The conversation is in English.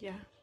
yeah.